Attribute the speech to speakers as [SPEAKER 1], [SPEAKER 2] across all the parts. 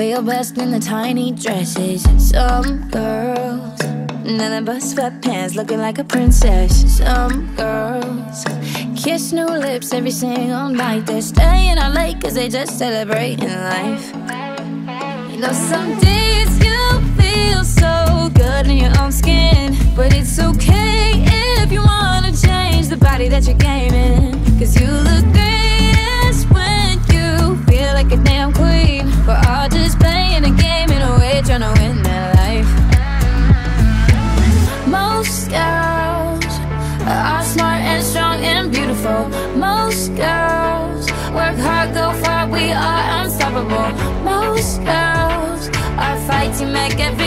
[SPEAKER 1] feel best in the tiny dresses. Some girls, nothing but sweatpants, looking like a princess. Some girls kiss new lips every single night. They're staying out late cause they just celebrating life. You know, some days you feel so good in your own skin, but it's okay if you wanna change the body that you're gaming.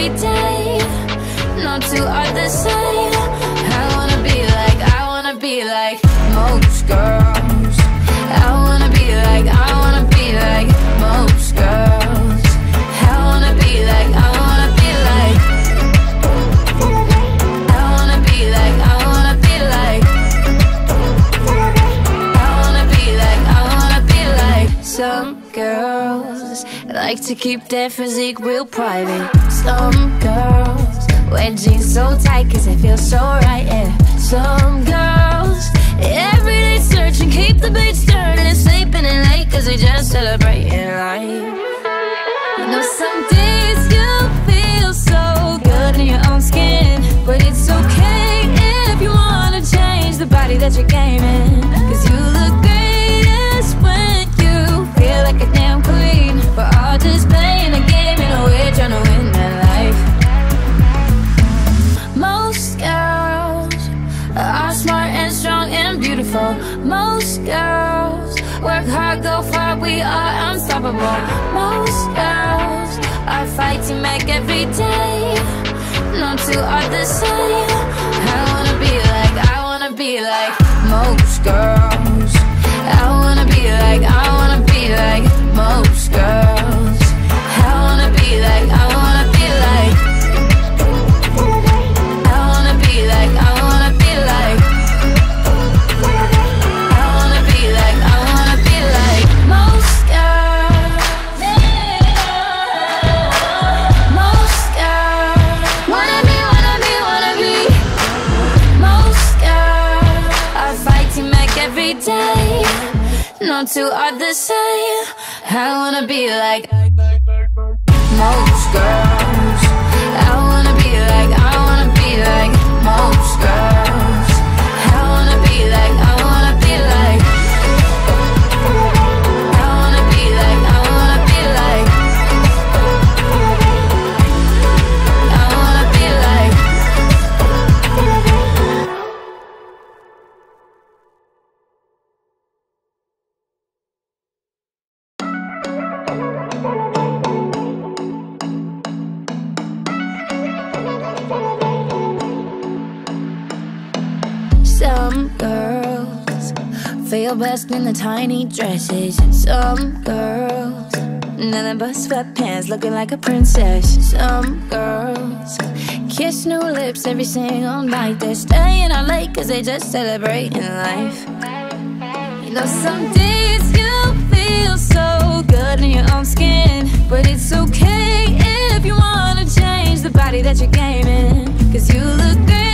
[SPEAKER 1] Every day. No two are the like to keep their physique real private. Some girls wear jeans so tight cause they feel so right, yeah. Some girls every day searching, keep the beats turning sleeping in late cause they just celebrating life. You know, some days you feel so good in your own skin, but it's okay if you wanna change the body that you're gaming. Are. Most girls are fighting back every day. No two are the same. I wanna be like, I wanna be like No two are the same. I wanna be like most girls. Some girls feel best in the tiny dresses. Some girls, nothing but sweatpants, looking like a princess. Some girls kiss new lips every single night. They're staying out late cause they just celebrating life. You know, some days you feel so good in your own skin, but it's okay if you wanna change the body that you're gaming. Cause you look greatest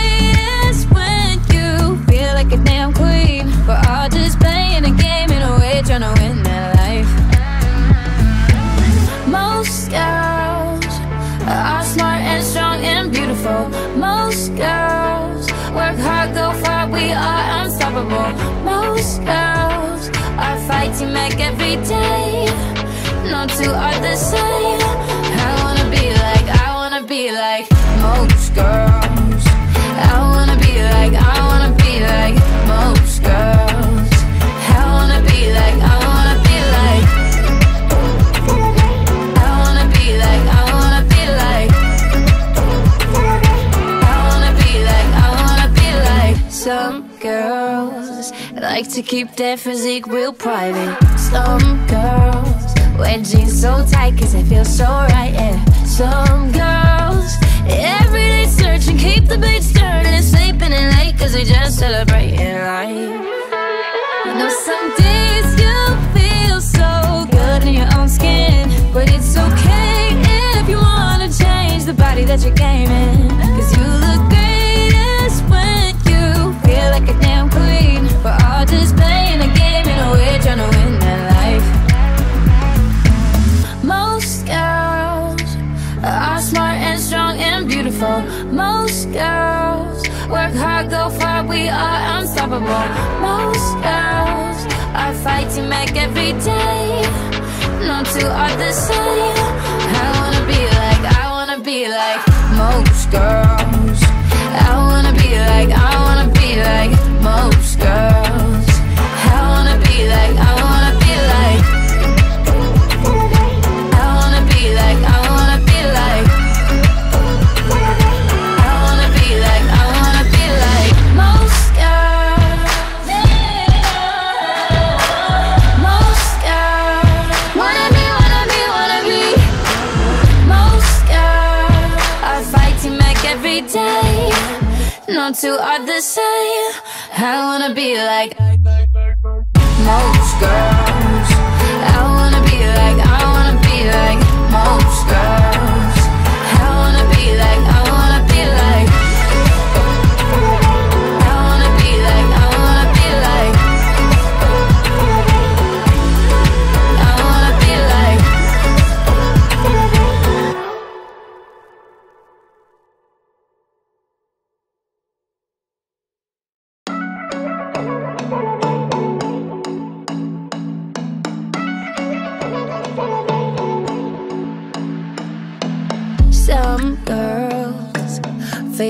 [SPEAKER 1] hard, go far, we are unstoppable. Most girls are fighting back every day. No two are the same. I wanna be like, I wanna be like most girls. I wanna be like, I Some girls like to keep their physique real private. Some girls wear jeans so tight cause they feel so right, yeah. Some girls every day searching, keep the beats turning and sleeping in late cause they just celebrating life. You know, some days you feel so good in your own skin, but it's okay if you wanna change the body that you're gaming. Unstoppable. Most girls are fighting back every day. No two are the same. I wanna be like, I wanna be like most girls. I wanna be like, I wanna be like No two are the same. I wanna be like most girls.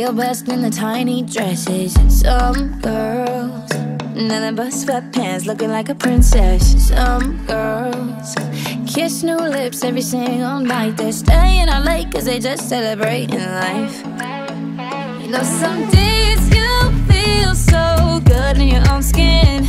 [SPEAKER 1] Feel best in the tiny dresses. Some girls, nothing but sweatpants, looking like a princess. Some girls kiss new lips every single night. They're staying out late cause they just celebrating life. You know, some days you feel so good in your own skin,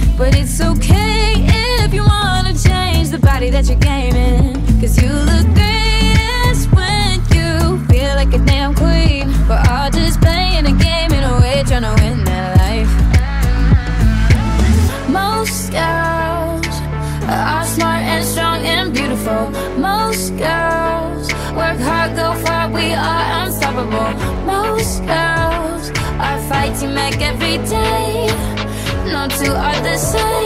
[SPEAKER 1] every day. No two are the same.